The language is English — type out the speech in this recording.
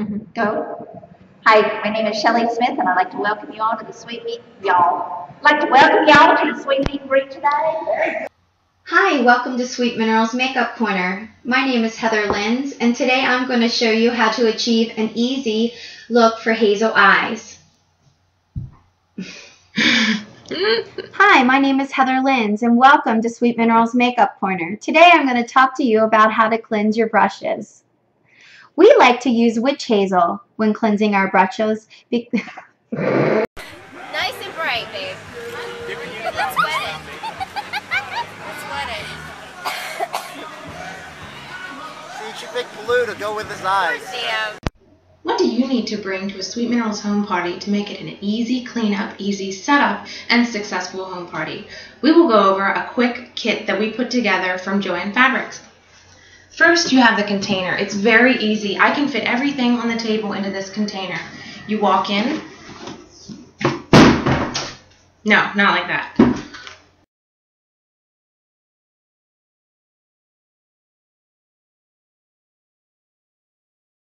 Mhm. Go. Hi, my name is Shelley Smith, and I'd like to welcome you all to the sweet meet, y'all. I'd like to welcome y'all to the sweet meet and greet today. Hi, welcome to Sweet Minerals Makeup Corner. My name is Heather Lenz, and today I'm going to show you how to achieve an easy look for hazel eyes. Hi, my name is Heather Lenz, and welcome to Sweet Minerals Makeup Corner. Today I'm going to talk to you about how to cleanse your brushes. We like to use witch hazel when cleansing our brushes. be- Nice and bright, babe. Let's wet it. Let's wet it. See, she picked blue to go with his eyes. Damn. What do you need to bring to a Sweet Minerals home party to make it an easy cleanup, easy setup, and successful home party? We will go over a quick kit that we put together from Joann Fabrics. First, you have the container. It's very easy. I can fit everything on the table into this container. You walk in. No, not like that.